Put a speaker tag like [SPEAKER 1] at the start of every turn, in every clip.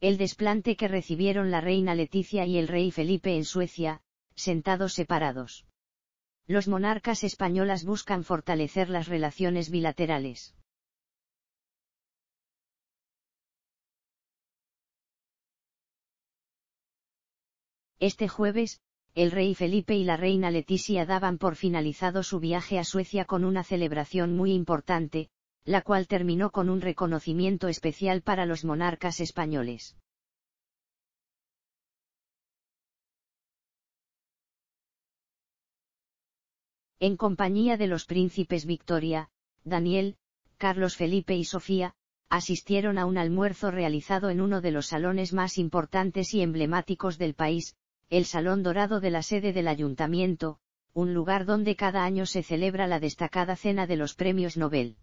[SPEAKER 1] El desplante que recibieron la reina Leticia y el rey Felipe en Suecia, sentados separados. Los monarcas españolas buscan fortalecer las relaciones bilaterales. Este jueves, el rey Felipe y la reina Leticia daban por finalizado su viaje a Suecia con una celebración muy importante, la cual terminó con un reconocimiento especial para los monarcas españoles. En compañía de los príncipes Victoria, Daniel, Carlos Felipe y Sofía, asistieron a un almuerzo realizado en uno de los salones más importantes y emblemáticos del país, el Salón Dorado de la sede del Ayuntamiento, un lugar donde cada año se celebra la destacada cena de los premios Nobel.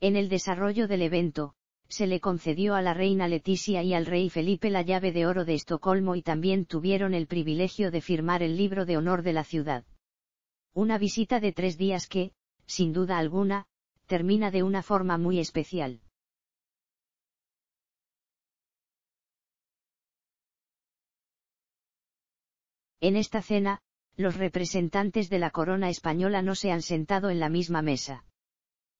[SPEAKER 1] En el desarrollo del evento, se le concedió a la reina Leticia y al rey Felipe la llave de oro de Estocolmo y también tuvieron el privilegio de firmar el libro de honor de la ciudad. Una visita de tres días que, sin duda alguna, termina de una forma muy especial. En esta cena, los representantes de la corona española no se han sentado en la misma mesa.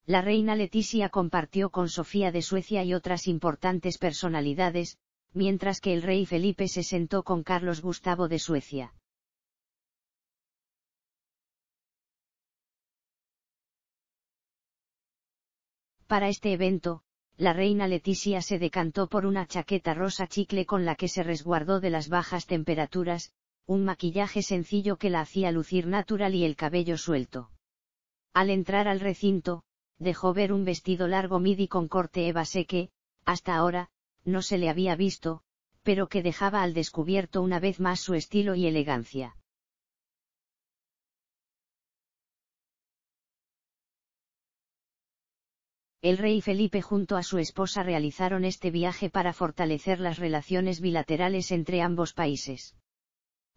[SPEAKER 1] La reina Leticia compartió con Sofía de Suecia y otras importantes personalidades, mientras que el rey Felipe se sentó con Carlos Gustavo de Suecia. Para este evento, la reina Leticia se decantó por una chaqueta rosa chicle con la que se resguardó de las bajas temperaturas, un maquillaje sencillo que la hacía lucir natural y el cabello suelto. Al entrar al recinto, dejó ver un vestido largo midi con corte base que, hasta ahora, no se le había visto, pero que dejaba al descubierto una vez más su estilo y elegancia. el rey Felipe junto a su esposa realizaron este viaje para fortalecer las relaciones bilaterales entre ambos países.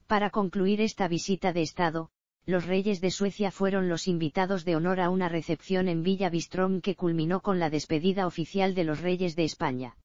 [SPEAKER 1] Para concluir esta visita de Estado, los reyes de Suecia fueron los invitados de honor a una recepción en Villa Bistrom que culminó con la despedida oficial de los reyes de España.